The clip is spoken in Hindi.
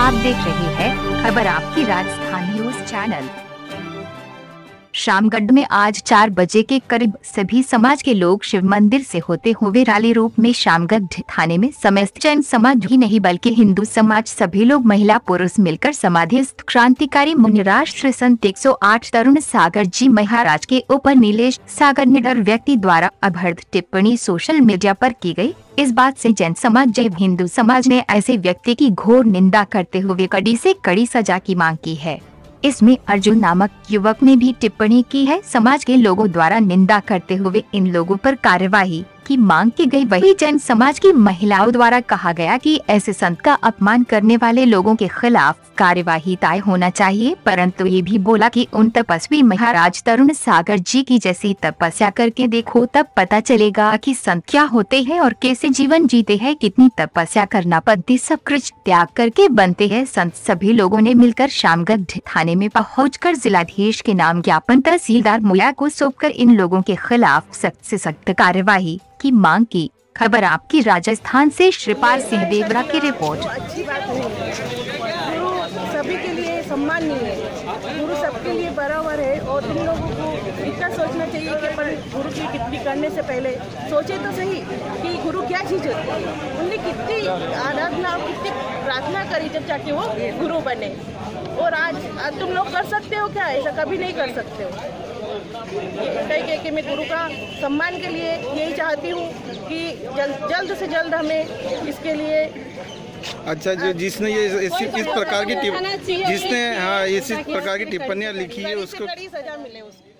आप देख रहे हैं खबर आपकी राजस्थान न्यूज़ चैनल। शामगढ़ में आज चार बजे के करीब सभी समाज के लोग शिव मंदिर से होते हुए रैली रूप में शामगढ़ थाने में समस्त जैन समाज ही नहीं बल्कि हिंदू समाज सभी लोग महिला पुरुष मिलकर समाधिस्थ क्रांतिकारी मुनि राष्ट्र संत 108 तरुण सागर जी महाराज के ऊपर नीलेश सागर निडर व्यक्ति द्वारा अभर्द टिप्पणी सोशल मीडिया पर की गई। इस बात से जैन समाज जैव हिंदू समाज ने ऐसे व्यक्ति की घोर निंदा करते हुए कड़ी से कड़ी सजा की मांग की है इसमें अर्जुन नामक युवक ने भी टिप्पणी की है। समाज के लोगों द्वारा निंदा करते हुए इन लोगों पर कार्यवाही। की मांग की गई, वही जैन समाज की महिलाओं द्वारा कहा गया कि ऐसे संत का अपमान करने वाले लोगों के खिलाफ कार्यवाही तय होना चाहिए। परंतु ये भी बोला कि उन तपस्वी महाराज तरुण सागर जी की जैसी तपस्या करके देखो, तब पता चलेगा कि संत क्या होते हैं और कैसे जीवन जीते हैं, कितनी तपस्या करना पड़ती सब कुछ त्याग करके बनते हैं। संत सभी लोगों ने मिलकर शामगढ़ थाने में पहुंचकर जिलाधीश के नाम ज्ञापन तहसीलदार मुया को सौंप इन लोगों के खिलाफ सख्त ऐसी सख्त कार्यवाही की मांग की। खबर आपकी राजस्थान से श्रीपाल सिंह देवरा की रिपोर्ट। सभी के लिए सम्मान नहीं है। गुरु सबके लिए बराबर है और तुम लोगों को इतना सोचना चाहिए कि अपन गुरु की टिप्पणी करने से पहले सोचे तो सही कि गुरु क्या चीज़ है। उनने कितनी आराधना और कितनी प्रार्थना करी जब जाके वो गुरु बने। और आज तुम लोग कर सकते हो क्या? ऐसा कभी नहीं कर सकते हो। कई के मैं गुरु का सम्मान के लिए यही चाहती हूँ कि जल्द जल्द से जल्द हमें इसके लिए अच्छा जो जिसने ये इस, इस प्रकार की जिसने हाँ इस प्रकार की टिप्पणियाँ लिखी है उसको सजा मिले उसको।